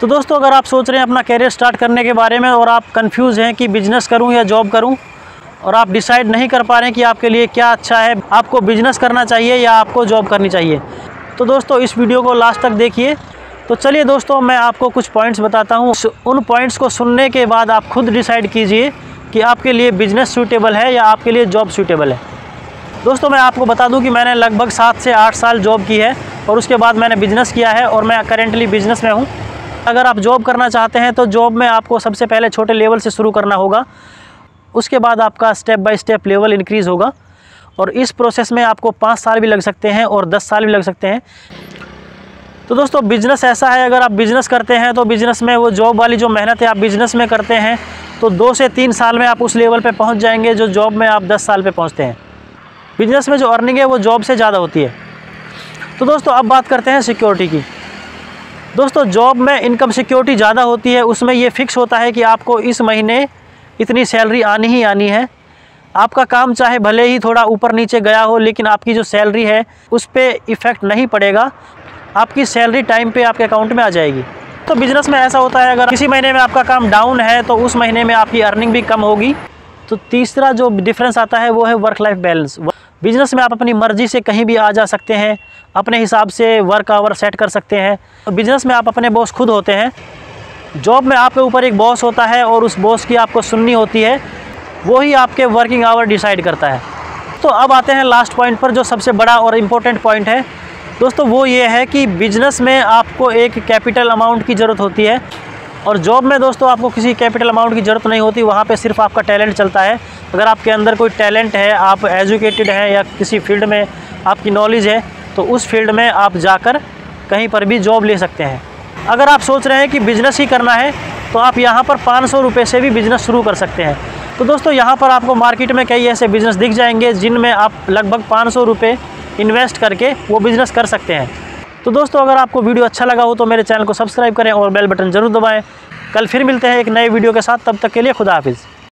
तो दोस्तों, अगर आप सोच रहे हैं अपना कैरियर स्टार्ट करने के बारे में और आप कंफ्यूज हैं कि बिज़नेस करूँ या जॉब करूँ और आप डिसाइड नहीं कर पा रहे हैं कि आपके लिए क्या अच्छा है, आपको बिज़नेस करना चाहिए या आपको जॉब करनी चाहिए तो दोस्तों, इस वीडियो को लास्ट तक देखिए। तो चलिए दोस्तों, मैं आपको कुछ पॉइंट्स बताता हूँ। उन पॉइंट्स को सुनने के बाद आप खुद डिसाइड कीजिए कि आपके लिए बिज़नेस सूटेबल है या आपके लिए जॉब सूटेबल है। दोस्तों, मैं आपको बता दूँ कि मैंने लगभग सात से आठ साल जॉब की है और उसके बाद मैंने बिज़नेस किया है और मैं करेंटली बिज़नेस में हूँ। अगर आप जॉब करना चाहते हैं तो जॉब में आपको सबसे पहले छोटे लेवल से शुरू करना होगा। उसके बाद आपका step by step level increase होगा। और इस प्रोसेस में आपको पाँच साल भी लग सकते हैं और दस साल भी लग सकते हैं। तो दोस्तों बिज़नेस ऐसा है, अगर आप बिज़नेस करते हैं तो बिज़नेस में वो जॉब वाली जो मेहनत है आप बिज़नेस में करते हैं तो दो से तीन साल में आप उस लेवल पे पहुँच जाएँगे, जो जॉब में आप दस साल पे पहुँचते हैं। बिज़नेस में जो अर्निंग है, वो जॉब से ज़्यादा होती है। तो दोस्तों, अब बात करते हैं सिक्योरिटी की। दोस्तों जॉब में इनकम सिक्योरिटी ज़्यादा होती है, उसमें ये फ़िक्स होता है कि आपको इस महीने इतनी सैलरी आनी ही आनी है। आपका काम चाहे भले ही थोड़ा ऊपर नीचे गया हो, लेकिन आपकी जो सैलरी है, उस पर इफ़ेक्ट नहीं पड़ेगा। आपकी सैलरी टाइम पे आपके अकाउंट में आ जाएगी। तो बिज़नेस में ऐसा होता है, अगर किसी महीने में आपका काम डाउन है तो उस महीने में आपकी अर्निंग भी कम होगी। तो तीसरा जो डिफरेंस आता है वो है वर्क लाइफ बैलेंस बिज़नेस में आप अपनी मर्ज़ी से कहीं भी आ जा सकते हैं, अपने हिसाब से वर्क आवर सेट कर सकते हैं। बिज़नेस में आप अपने बॉस खुद होते हैं। जॉब में आपके ऊपर एक बॉस होता है और उस बॉस की आपको सुननी होती है वही आपके वर्किंग आवर डिसाइड करता है। तो अब आते हैं लास्ट पॉइंट पर जो सबसे बड़ा और इम्पोर्टेंट पॉइंट है। दोस्तों, वो ये है कि बिज़नेस में आपको एक कैपिटल अमाउंट की ज़रूरत होती है। और जॉब में दोस्तों आपको किसी कैपिटल अमाउंट की ज़रूरत नहीं होती, वहाँ पे सिर्फ़ आपका टैलेंट चलता है। अगर आपके अंदर कोई टैलेंट है, आप एजुकेटेड हैं या किसी फ़ील्ड में आपकी नॉलेज है तो उस फ़ील्ड में आप जाकर कहीं पर भी जॉब ले सकते हैं। अगर आप सोच रहे हैं कि बिज़नेस ही करना है तो आप यहाँ पर पाँच सौ से भी बिज़नेस शुरू कर सकते हैं। तो दोस्तों, यहाँ पर आपको मार्केट में कई ऐसे बिज़नेस दिख जाएँगे, जिनमें आप लगभग पाँच सौ इन्वेस्ट करके वो बिज़नेस कर सकते हैं। तो दोस्तों, अगर आपको वीडियो अच्छा लगा हो तो मेरे चैनल को सब्सक्राइब करें और बेल बटन ज़रूर दबाएँ। कल फिर मिलते हैं एक नए वीडियो के साथ। तब तक के लिए खुदा हाफिज़।